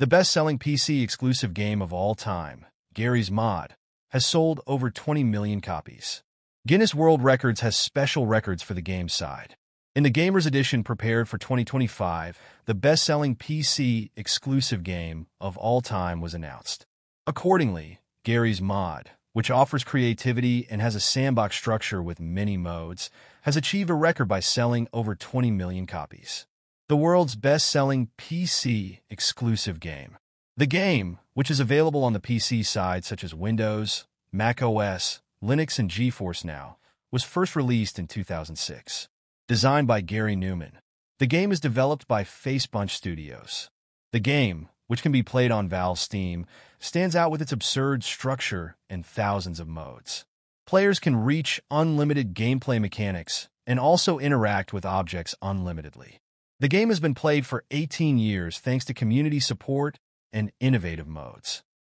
The best-selling PC-exclusive game of all time, Garry's Mod, has sold over 20 million copies. Guinness World Records has special records for the game side. In the Gamers Edition prepared for 2025, the best-selling PC exclusive game of all time was announced. Accordingly, Garry's Mod, which offers creativity and has a sandbox structure with many modes, has achieved a record by selling over 20 million copies. The world's best-selling PC exclusive game. The game, which is available on the PC side such as Windows, Mac OS, Linux, and GeForce Now, was first released in 2006. Designed by Garry Newman. The game is developed by Facepunch Studios. The game, which can be played on Valve Steam, stands out with its absurd structure and thousands of modes. Players can reach unlimited gameplay mechanics and also interact with objects unlimitedly. The game has been played for 18 years thanks to community support and innovative modes.